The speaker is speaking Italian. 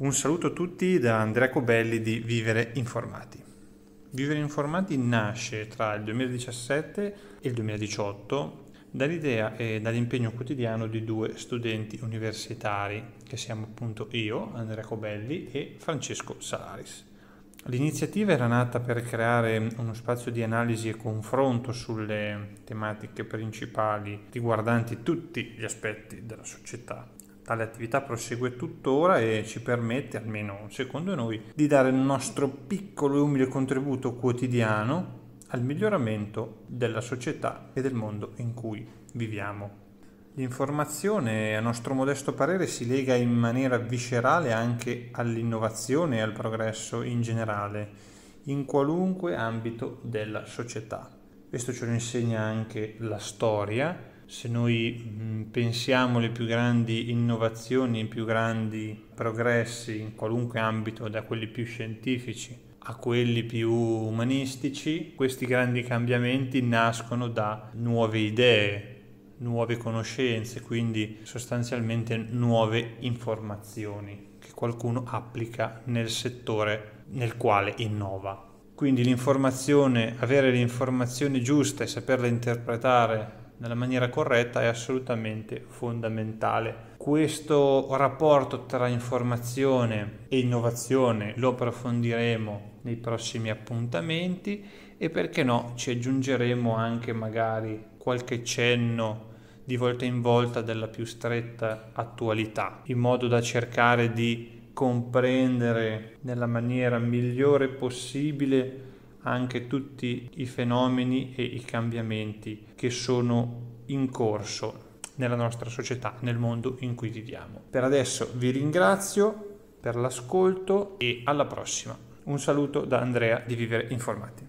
Un saluto a tutti da Andrea Cobelli di Vivere Informati. Vivere Informati nasce tra il 2017 e il 2018 dall'idea e dall'impegno quotidiano di due studenti universitari, che siamo appunto io, Andrea Cobelli, e Francesco Salaris. L'iniziativa era nata per creare uno spazio di analisi e confronto sulle tematiche principali riguardanti tutti gli aspetti della società Tale attività prosegue tuttora e ci permette, almeno secondo noi, di dare il nostro piccolo e umile contributo quotidiano al miglioramento della società e del mondo in cui viviamo. L'informazione, a nostro modesto parere, si lega in maniera viscerale anche all'innovazione e al progresso in generale, in qualunque ambito della società. Questo ce lo insegna anche la storia, se noi mm, pensiamo alle più grandi innovazioni, ai più grandi progressi in qualunque ambito, da quelli più scientifici a quelli più umanistici, questi grandi cambiamenti nascono da nuove idee, nuove conoscenze, quindi sostanzialmente nuove informazioni che qualcuno applica nel settore nel quale innova. Quindi l'informazione, avere l'informazione giusta e saperla interpretare nella maniera corretta è assolutamente fondamentale. Questo rapporto tra informazione e innovazione lo approfondiremo nei prossimi appuntamenti e perché no ci aggiungeremo anche magari qualche cenno di volta in volta della più stretta attualità, in modo da cercare di comprendere nella maniera migliore possibile anche tutti i fenomeni e i cambiamenti che sono in corso nella nostra società, nel mondo in cui viviamo. Per adesso vi ringrazio per l'ascolto e alla prossima. Un saluto da Andrea di Vivere Informati.